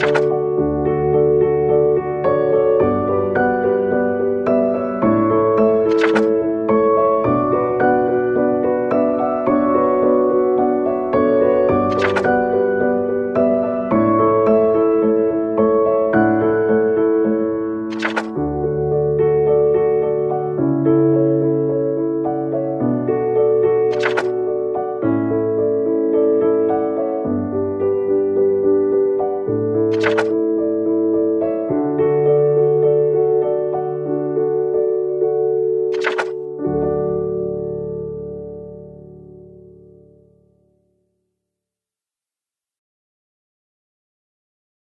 you.